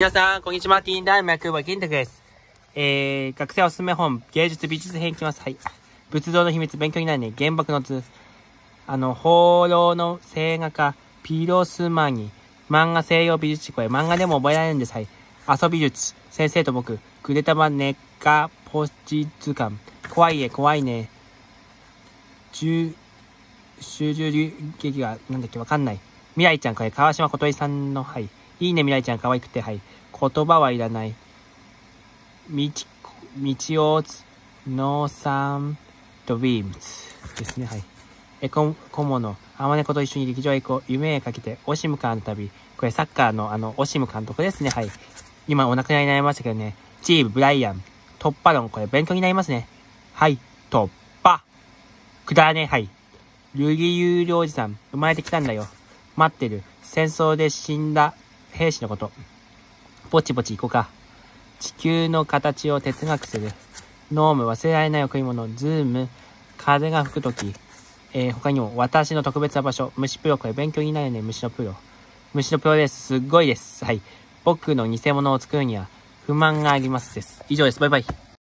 皆さん、こんにちは。ティーンダイム役場金拓です。えー、学生おすすめ本、芸術美術編いきます。はい。仏像の秘密、勉強になるね。原爆の図。あの、放浪の聖画家、ピロスマニ。漫画西洋美術史。これ、漫画でも覚えられるんです。はい。遊び術。先生と僕。グレタマネッカポチ図鑑。怖いね、怖いね。十、集中劇が、なんだっけ、わかんない。未来ちゃん、これ、川島琴恵さんの、はい。いいね、未来ちゃん、可愛くて、はい。言葉はいらない。みち、道をつ、ノーサン、ドリームズですね、はい。エコ、コモの、アマネコと一緒に劇場へ行こう。夢へかけて、オシムカーの旅。これ、サッカーの、あの、オシム監督ですね、はい。今、お亡くなりになりましたけどね。チーム、ブライアン。突破論、これ、勉強になりますね。はい、突破。くだらね、はい。ルギユールおじさん、生まれてきたんだよ。待ってる。戦争で死んだ兵士のこと。ぼちぼち行こうか。地球の形を哲学する。ノーム、忘れられない贈り物。ズーム、風が吹くとき。えー、他にも、私の特別な場所。虫プロ、これ勉強になるね、虫のプロ。虫のプロです。すっごいです。はい。僕の偽物を作るには、不満がありますです。以上です。バイバイ。